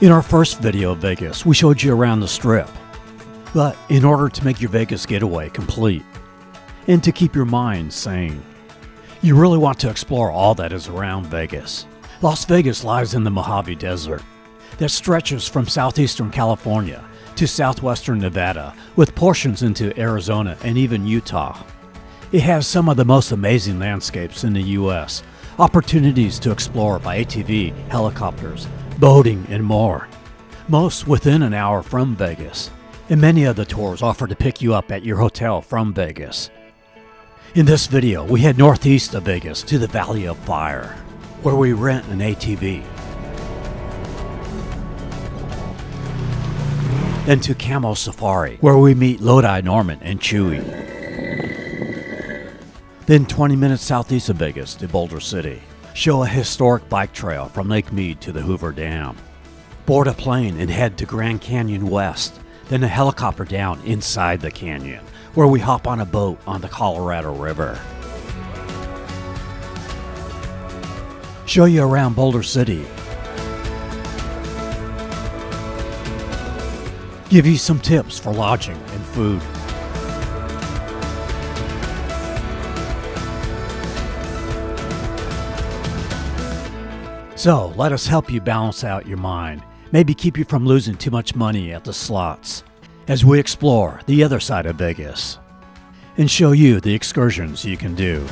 In our first video of Vegas, we showed you around the strip. But in order to make your Vegas getaway complete, and to keep your mind sane, you really want to explore all that is around Vegas. Las Vegas lies in the Mojave Desert that stretches from southeastern California to southwestern Nevada, with portions into Arizona and even Utah. It has some of the most amazing landscapes in the U.S., opportunities to explore by ATV, helicopters, boating, and more. Most within an hour from Vegas, and many of the tours offer to pick you up at your hotel from Vegas. In this video, we head northeast of Vegas to the Valley of Fire, where we rent an ATV. Then to Camel Safari, where we meet Lodi Norman and Chewie. Then 20 minutes southeast of Vegas to Boulder City. Show a historic bike trail from Lake Mead to the Hoover Dam. Board a plane and head to Grand Canyon West, then a helicopter down inside the canyon, where we hop on a boat on the Colorado River. Show you around Boulder City. Give you some tips for lodging and food. So, let us help you balance out your mind, maybe keep you from losing too much money at the slots, as we explore the other side of Vegas and show you the excursions you can do.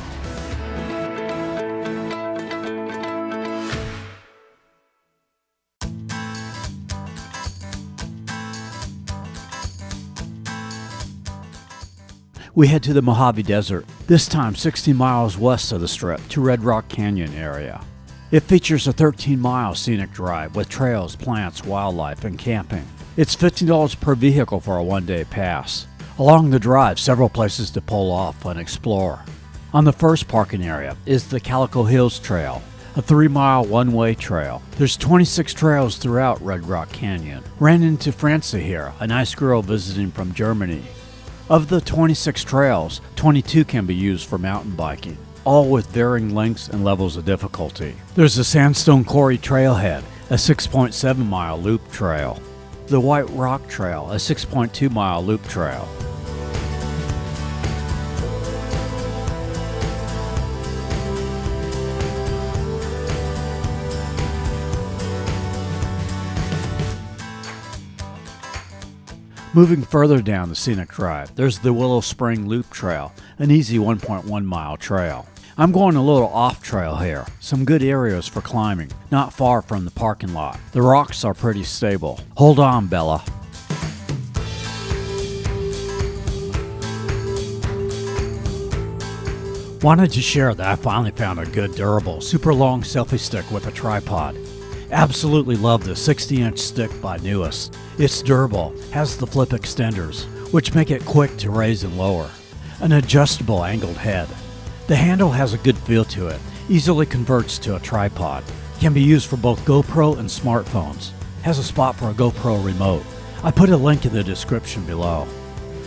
We head to the Mojave Desert, this time 60 miles west of the Strip to Red Rock Canyon area. It features a 13 mile scenic drive with trails, plants, wildlife, and camping. It's $15 per vehicle for a one day pass. Along the drive, several places to pull off and explore. On the first parking area is the Calico Hills Trail, a three mile one way trail. There's 26 trails throughout Red Rock Canyon. Ran into Francie here, a nice girl visiting from Germany. Of the 26 trails, 22 can be used for mountain biking, all with varying lengths and levels of difficulty. There's the Sandstone Quarry Trailhead, a 6.7 mile loop trail. The White Rock Trail, a 6.2 mile loop trail. Moving further down the scenic drive, there's the Willow Spring Loop Trail, an easy 1.1 mile trail. I'm going a little off trail here, some good areas for climbing, not far from the parking lot. The rocks are pretty stable. Hold on, Bella. Wanted to share that I finally found a good, durable, super long selfie stick with a tripod. Absolutely love the 60 inch stick by Newest. It's durable, has the flip extenders, which make it quick to raise and lower. An adjustable angled head. The handle has a good feel to it, easily converts to a tripod. Can be used for both GoPro and smartphones. Has a spot for a GoPro remote. I put a link in the description below.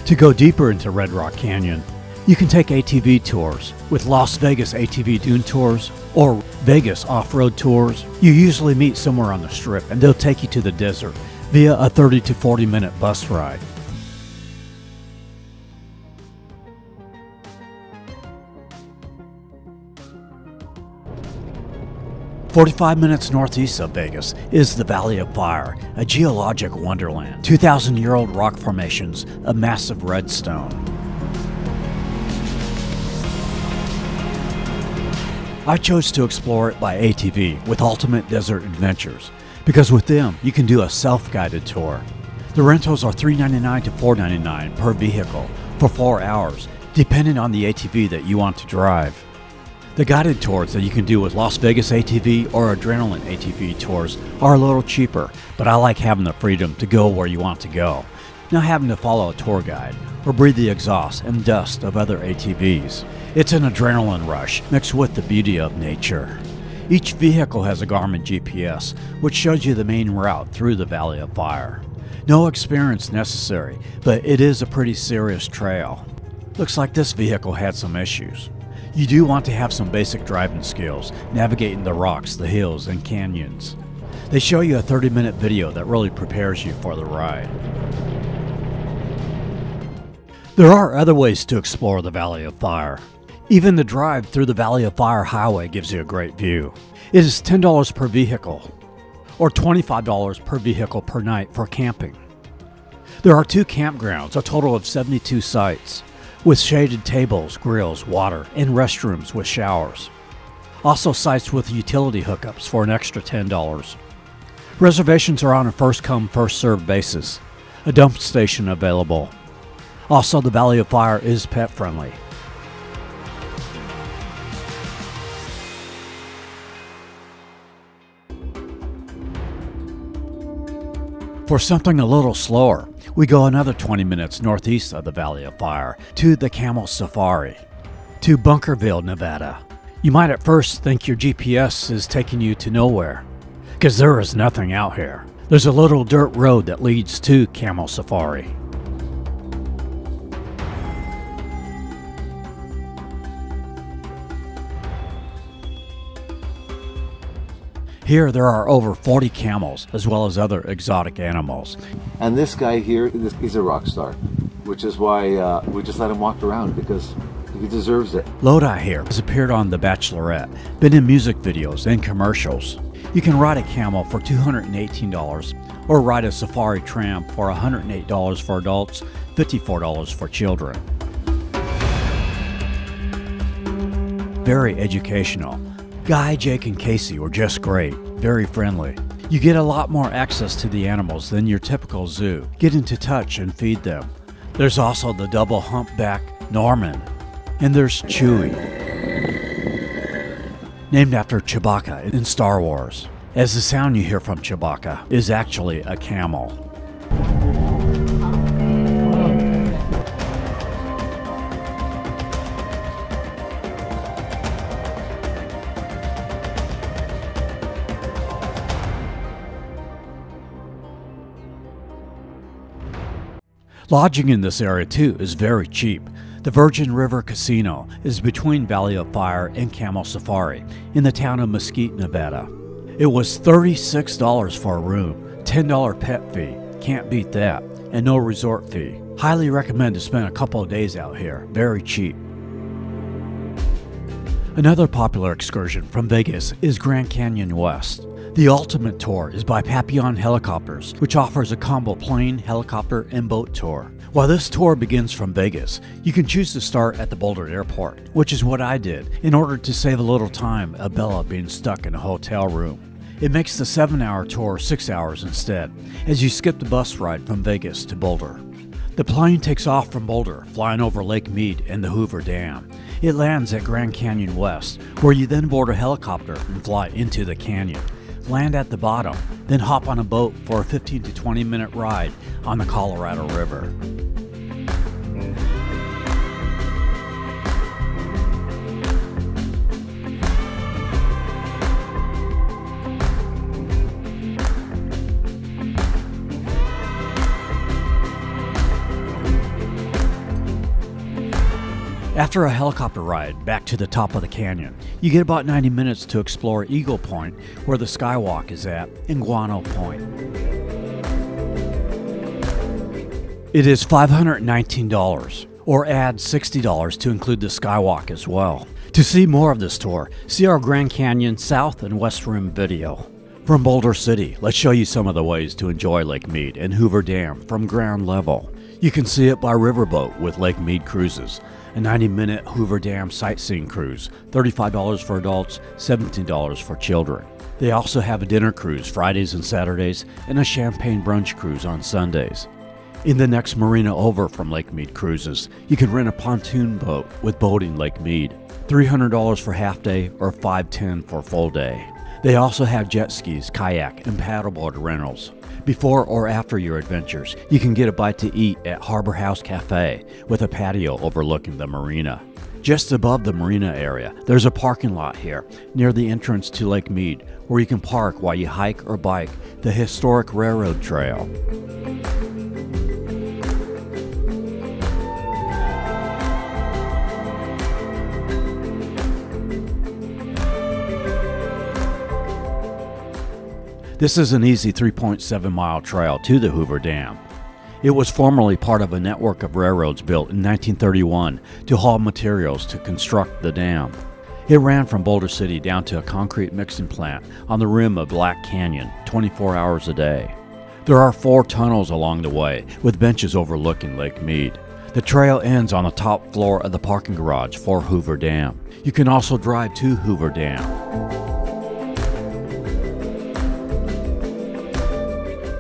To go deeper into Red Rock Canyon, you can take ATV tours with Las Vegas ATV Dune Tours or Vegas Off Road Tours. You usually meet somewhere on the strip and they'll take you to the desert via a 30 to 40 minute bus ride. Forty-five minutes northeast of Vegas is the Valley of Fire, a geologic wonderland. 2,000-year-old rock formations a massive redstone. I chose to explore it by ATV with Ultimate Desert Adventures because with them you can do a self-guided tour. The rentals are $3.99 to $4.99 per vehicle for 4 hours, depending on the ATV that you want to drive. The guided tours that you can do with Las Vegas ATV or Adrenaline ATV tours are a little cheaper, but I like having the freedom to go where you want to go, not having to follow a tour guide or breathe the exhaust and dust of other ATVs. It's an adrenaline rush mixed with the beauty of nature. Each vehicle has a Garmin GPS, which shows you the main route through the Valley of Fire. No experience necessary, but it is a pretty serious trail. Looks like this vehicle had some issues. You do want to have some basic driving skills, navigating the rocks, the hills, and canyons. They show you a 30 minute video that really prepares you for the ride. There are other ways to explore the Valley of Fire. Even the drive through the Valley of Fire Highway gives you a great view. It is $10 per vehicle, or $25 per vehicle per night for camping. There are two campgrounds, a total of 72 sites, with shaded tables, grills, water, and restrooms with showers. Also, sites with utility hookups for an extra $10. Reservations are on a first come, first served basis. A dump station available. Also, the Valley of Fire is pet friendly. For something a little slower, we go another 20 minutes northeast of the Valley of Fire to the Camel Safari, to Bunkerville, Nevada. You might at first think your GPS is taking you to nowhere, because there is nothing out here. There's a little dirt road that leads to Camel Safari. Here, there are over 40 camels, as well as other exotic animals. And this guy here, he's a rock star, which is why uh, we just let him walk around because he deserves it. Lodi here has appeared on The Bachelorette, been in music videos and commercials. You can ride a camel for $218 or ride a safari tram for $108 for adults, $54 for children. Very educational. Guy, Jake, and Casey were just great, very friendly. You get a lot more access to the animals than your typical zoo. Get into touch and feed them. There's also the double humpback Norman. And there's Chewie, named after Chewbacca in Star Wars, as the sound you hear from Chewbacca is actually a camel. Lodging in this area too is very cheap. The Virgin River Casino is between Valley of Fire and Camel Safari in the town of Mesquite, Nevada. It was $36 for a room, $10 pet fee, can't beat that, and no resort fee. Highly recommend to spend a couple of days out here, very cheap. Another popular excursion from Vegas is Grand Canyon West. The ultimate tour is by Papillon Helicopters, which offers a combo plane, helicopter, and boat tour. While this tour begins from Vegas, you can choose to start at the Boulder Airport, which is what I did in order to save a little time of Bella being stuck in a hotel room. It makes the 7 hour tour 6 hours instead, as you skip the bus ride from Vegas to Boulder. The plane takes off from Boulder, flying over Lake Mead and the Hoover Dam. It lands at Grand Canyon West, where you then board a helicopter and fly into the canyon land at the bottom, then hop on a boat for a 15 to 20 minute ride on the Colorado River. After a helicopter ride back to the top of the canyon, you get about 90 minutes to explore Eagle Point, where the skywalk is at, and Guano Point. It is $519, or add $60 to include the skywalk as well. To see more of this tour, see our Grand Canyon South and West Rim video. From Boulder City, let's show you some of the ways to enjoy Lake Mead and Hoover Dam from ground level. You can see it by riverboat with Lake Mead cruises a 90 minute Hoover Dam sightseeing cruise, $35 for adults, $17 for children. They also have a dinner cruise Fridays and Saturdays and a champagne brunch cruise on Sundays. In the next marina over from Lake Mead Cruises, you can rent a pontoon boat with boating Lake Mead, $300 for half day or 510 for full day. They also have jet skis, kayak, and paddleboard rentals. Before or after your adventures, you can get a bite to eat at Harbor House Cafe with a patio overlooking the marina. Just above the marina area, there's a parking lot here near the entrance to Lake Mead where you can park while you hike or bike the historic railroad trail. This is an easy 3.7 mile trail to the Hoover Dam. It was formerly part of a network of railroads built in 1931 to haul materials to construct the dam. It ran from Boulder City down to a concrete mixing plant on the rim of Black Canyon 24 hours a day. There are four tunnels along the way with benches overlooking Lake Mead. The trail ends on the top floor of the parking garage for Hoover Dam. You can also drive to Hoover Dam.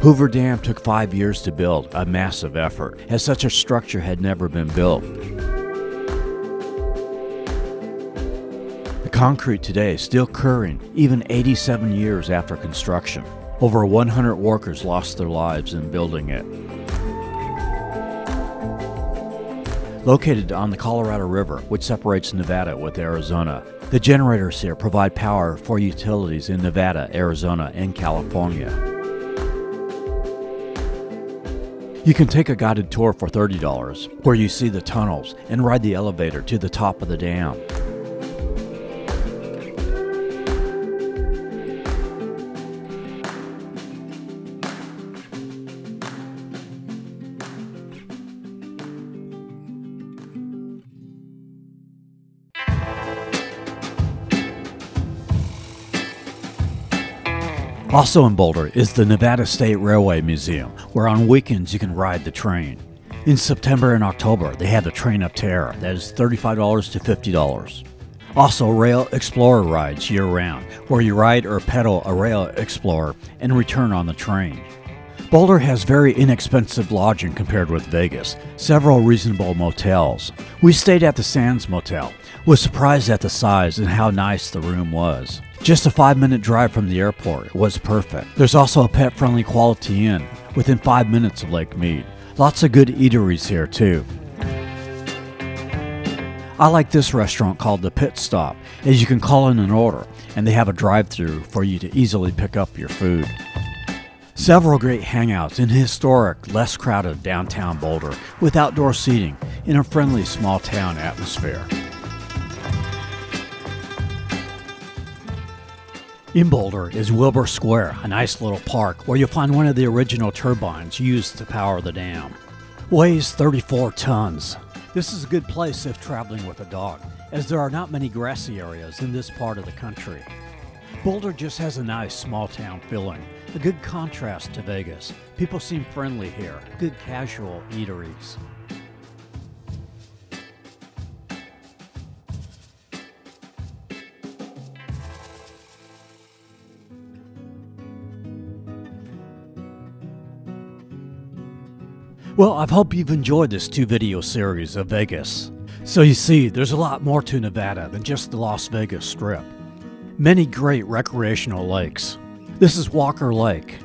Hoover Dam took five years to build, a massive effort, as such a structure had never been built. The concrete today is still curing, even 87 years after construction. Over 100 workers lost their lives in building it. Located on the Colorado River, which separates Nevada with Arizona, the generators here provide power for utilities in Nevada, Arizona, and California. You can take a guided tour for $30 where you see the tunnels and ride the elevator to the top of the dam. Also in Boulder is the Nevada State Railway Museum, where on weekends you can ride the train. In September and October, they have the Train of Terror that is $35 to $50. Also, Rail Explorer rides year round, where you ride or pedal a Rail Explorer and return on the train. Boulder has very inexpensive lodging compared with Vegas, several reasonable motels. We stayed at the Sands Motel, was surprised at the size and how nice the room was. Just a five minute drive from the airport was perfect. There's also a pet friendly Quality Inn within five minutes of Lake Mead. Lots of good eateries here, too. I like this restaurant called the Pit Stop, as you can call in an order and they have a drive through for you to easily pick up your food. Several great hangouts in historic, less crowded downtown Boulder with outdoor seating in a friendly small town atmosphere. In Boulder is Wilbur Square, a nice little park where you'll find one of the original turbines used to power the dam. Weighs 34 tons. This is a good place if traveling with a dog, as there are not many grassy areas in this part of the country. Boulder just has a nice small town feeling, a good contrast to Vegas. People seem friendly here, good casual eateries. Well, I hope you've enjoyed this two video series of Vegas. So you see, there's a lot more to Nevada than just the Las Vegas Strip. Many great recreational lakes. This is Walker Lake.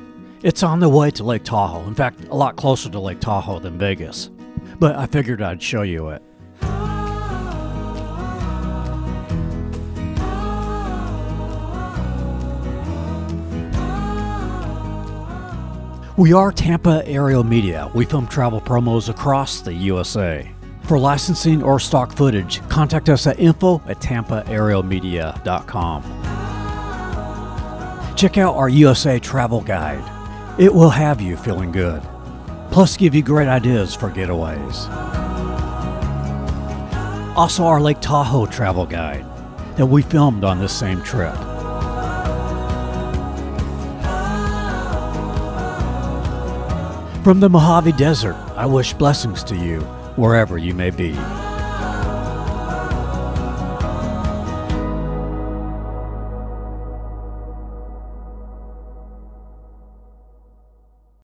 It's on the way to Lake Tahoe, in fact, a lot closer to Lake Tahoe than Vegas. But I figured I'd show you it. We are Tampa Aerial Media. We film travel promos across the USA. For licensing or stock footage, contact us at info at tampaaerialmedia.com. Check out our USA travel guide. It will have you feeling good. Plus, give you great ideas for getaways. Also, our Lake Tahoe travel guide that we filmed on this same trip. From the Mojave Desert, I wish blessings to you wherever you may be.